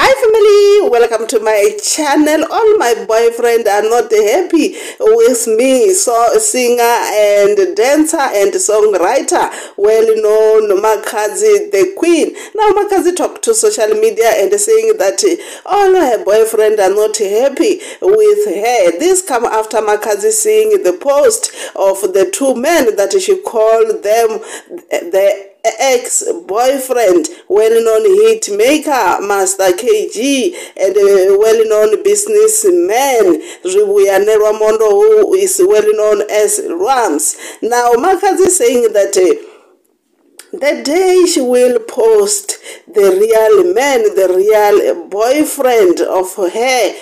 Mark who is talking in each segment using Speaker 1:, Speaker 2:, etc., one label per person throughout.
Speaker 1: Hi family, welcome to my channel. All my boyfriend are not happy with me. So singer and dancer and songwriter, well known Makhadzi the Queen. Now Makhadzi talked to social media and saying that all her boyfriend are not happy with her. This come after Makhadzi seeing the post of the two men that she called them the ex-boyfriend, well-known hit maker Master KG, and a well-known businessman Ribuya Mondo, who is well-known as Rams. Now, Makhadzi is saying that. Uh, Uh, the day she will post the real man, the real boyfriend of her,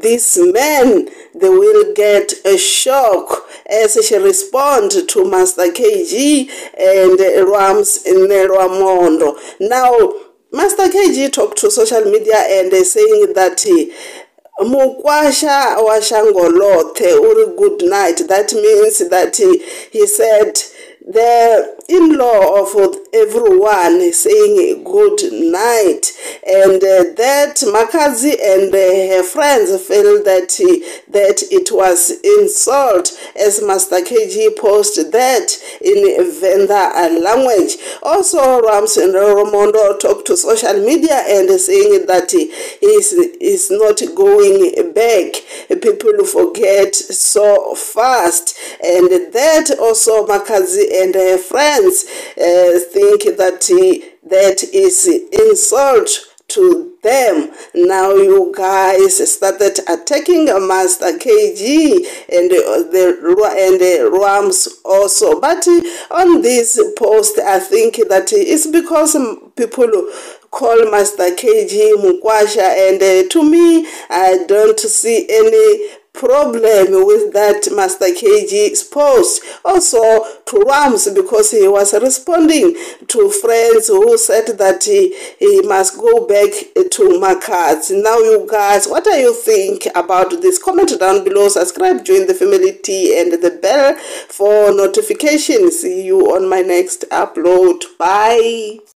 Speaker 1: this man, they will get a shock as she respond to Master KG and Rams Nelwamondo. Now, Master KG talked to social media and saying that he, mukwasha wa shangolothe uri good night that means that he, he said the in-law of everyone saying good night and uh, that Makhadzi and uh, her friends felt that uh, that it was insult as Master KG posted that in Venda language. Also Rams and Romondo talked to social media and saying that he is, is not going back. People forget so fast and that also Makazi and her friends uh, think that that is insult to them. Now you guys started attacking Master KG and the and the Rams also. But on this post, I think that it's because people call Master KG Mukwasha and uh, to me, I don't see any problem with that Master KG's post. Also to Rams because he was responding to friends who said that he, he must go back to Makaz. Now you guys, what do you think about this? Comment down below, subscribe, join the family T and the bell for notifications. See you on my next upload. Bye.